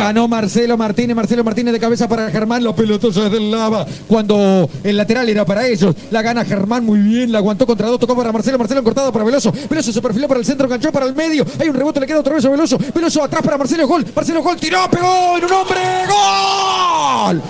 Ganó Marcelo Martínez, Marcelo Martínez de cabeza para Germán, los pelotosos desde el lava, cuando el lateral era para ellos, la gana Germán muy bien, la aguantó contra dos, tocó para Marcelo, Marcelo cortado para Veloso, Veloso se perfiló para el centro, enganchó para el medio, hay un rebote, le queda otra vez a Veloso, Veloso atrás para Marcelo, gol, Marcelo gol, tiró, pegó en un hombre, gol.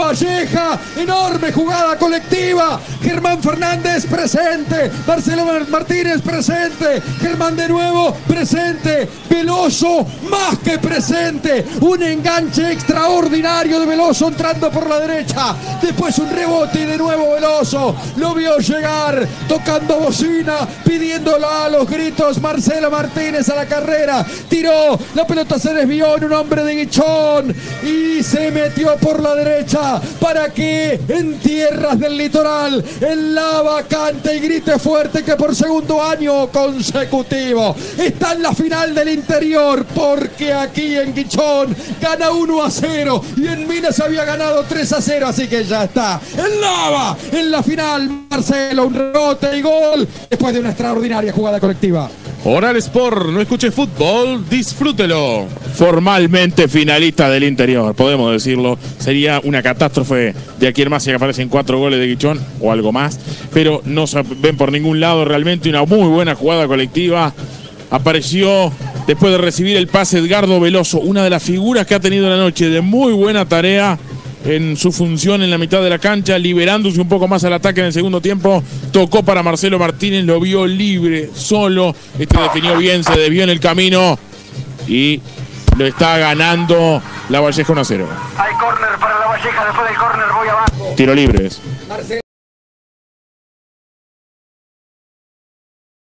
Valleja. Enorme jugada colectiva. Germán Fernández presente. Marcelo Martínez presente. Germán de nuevo presente. Veloso más que presente. Un enganche extraordinario de Veloso entrando por la derecha. Después un rebote y de nuevo Veloso. Lo vio llegar tocando bocina, pidiéndola a los gritos. Marcelo Martínez a la carrera. Tiró. La pelota se desvió en un hombre de guichón y se metió por la derecha para que en tierras del litoral el lava cante y grite fuerte que por segundo año consecutivo está en la final del interior porque aquí en Guichón gana 1 a 0 y en Minas había ganado 3 a 0 así que ya está. El lava en la final Marcelo un rebote y gol después de una extraordinaria jugada colectiva Oral Sport, no escuche fútbol, disfrútelo. Formalmente finalista del interior, podemos decirlo. Sería una catástrofe de aquí en más si aparecen cuatro goles de Guichón o algo más. Pero no se ven por ningún lado realmente una muy buena jugada colectiva. Apareció después de recibir el pase Edgardo Veloso, una de las figuras que ha tenido la noche de muy buena tarea en su función en la mitad de la cancha, liberándose un poco más al ataque en el segundo tiempo. Tocó para Marcelo Martínez, lo vio libre, solo. Este definió bien, se desvió en el camino y lo está ganando la Valleja 1 0. Hay córner para la Valleja, después del córner voy abajo. Tiro libres.